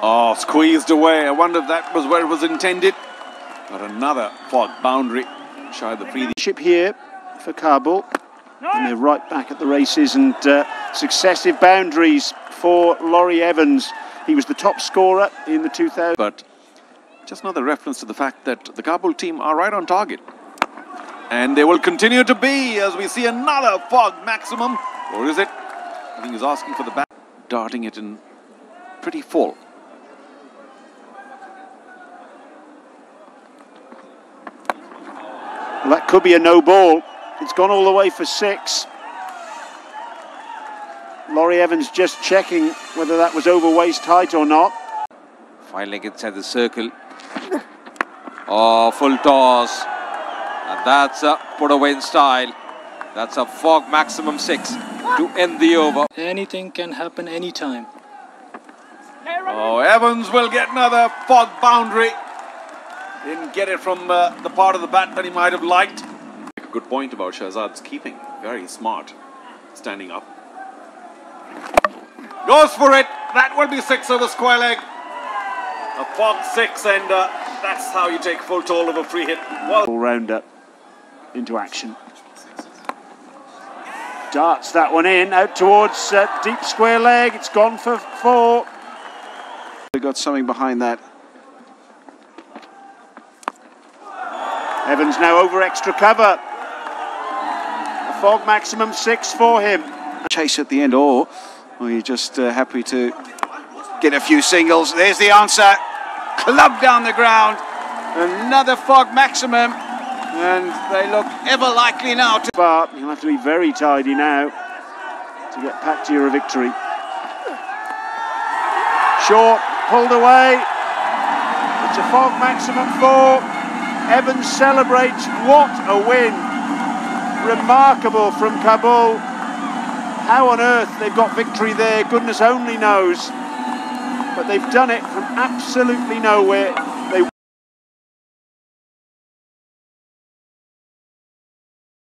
Oh, squeezed away. I wonder if that was where it was intended. But another fog boundary. Shy the free. Ship here for Kabul. And they're right back at the races and uh, successive boundaries for Laurie Evans. He was the top scorer in the 2000. But just another reference to the fact that the Kabul team are right on target. And they will continue to be as we see another fog maximum. Or is it? I think he's asking for the back. Darting it in pretty full. Well, that could be a no ball. It's gone all the way for six. Laurie Evans just checking whether that was over waist height or not. Finally gets inside the circle. Oh, full toss. And that's a put away in style. That's a fog maximum six to end the over. Anything can happen anytime. Oh, Evans will get another fog boundary. Didn't get it from uh, the part of the bat that he might have liked. A good point about Shahzad's keeping. Very smart. Standing up. Goes for it. That will be six over square leg. A fog six, and uh, that's how you take full toll of a free hit. Well, All rounder into action. Darts that one in out towards uh, deep square leg. It's gone for four. We got something behind that. Evans now over extra cover. A fog maximum six for him. Chase at the end, or are you just uh, happy to get a few singles? There's the answer. Club down the ground. Another fog maximum. And they look ever likely now to. But you'll have to be very tidy now to get back to your victory. Short, pulled away. It's a fog maximum four. Evans celebrates. What a win! Remarkable from Kabul. How on earth they've got victory there, goodness only knows. But they've done it from absolutely nowhere.